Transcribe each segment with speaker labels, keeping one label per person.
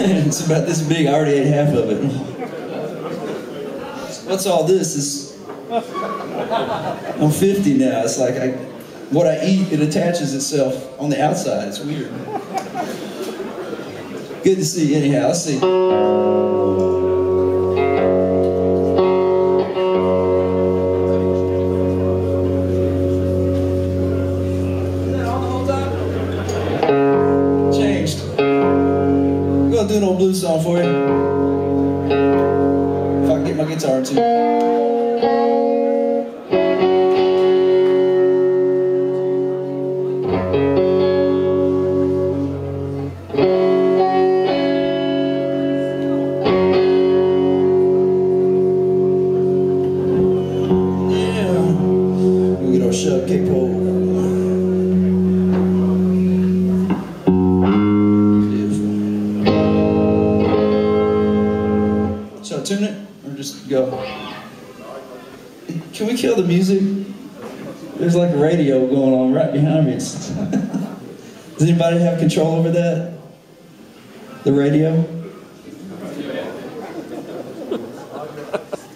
Speaker 1: it's about this big. I already ate half of it. What's all this? Is I'm 50 now. It's like I, what I eat, it attaches itself on the outside. It's weird. Good to see you anyhow. Let's see. Changed. My guitar go? Can we kill the music? There's like a radio going on right behind me. Does anybody have control over that? The radio?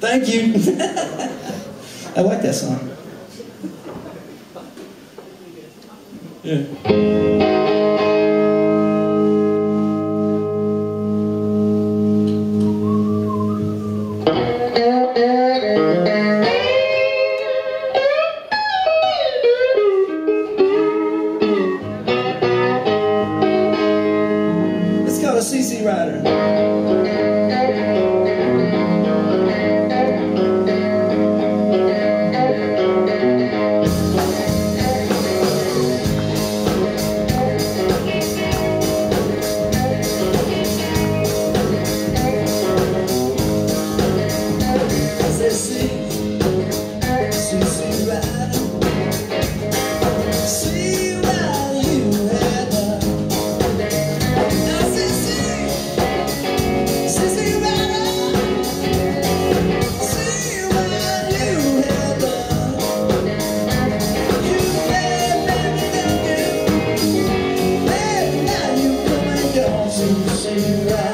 Speaker 1: Thank you. I like that song. Yeah. CC Rider. And go. CC